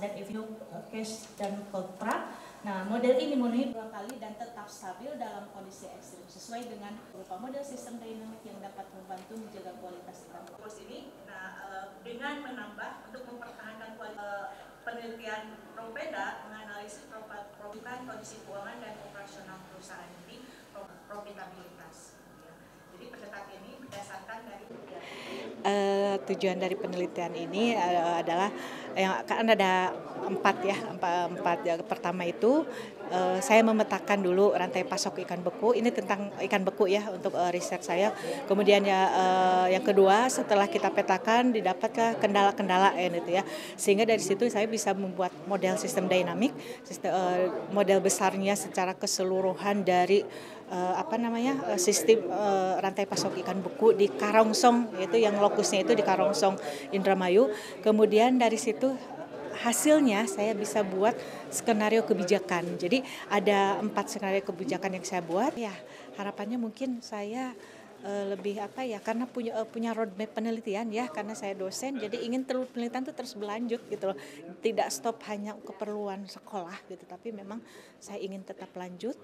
dan Evino Cash dan Coltra. Nah, model ini memenuhi dua kali dan tetap stabil dalam kondisi ekstrim sesuai dengan berupa model sistem dinamik yang dapat membantu menjaga kualitas. Fokus ini nah, eh, dengan menambah untuk mempertahankan kualitas eh, penelitian Propeda menganalisis profil kondisi keuangan dan operasional perusahaan ini pro- profitabilitas. Ya. Jadi pendekatan ini berdasarkan dari Tujuan dari penelitian ini eh, adalah yang kan ada empat ya empat, empat ya. pertama itu eh, saya memetakan dulu rantai pasok ikan beku. Ini tentang ikan beku ya untuk eh, riset saya. Kemudian ya eh, yang kedua setelah kita petakan didapatlah kendala-kendala ya gitu ya. Sehingga dari situ saya bisa membuat model sistem dinamik eh, model besarnya secara keseluruhan dari eh, apa namanya eh, sistem eh, rantai pasok ikan beku di Karongsong yaitu yang lokusnya itu di Karongsong Indramayu. Kemudian dari situ hasilnya saya bisa buat skenario kebijakan. Jadi ada empat skenario kebijakan yang saya buat. Ya harapannya mungkin saya eh, lebih apa ya karena punya eh, punya roadmap penelitian ya karena saya dosen jadi ingin terus penelitian itu terus berlanjut gitu loh tidak stop hanya keperluan sekolah gitu tapi memang saya ingin tetap lanjut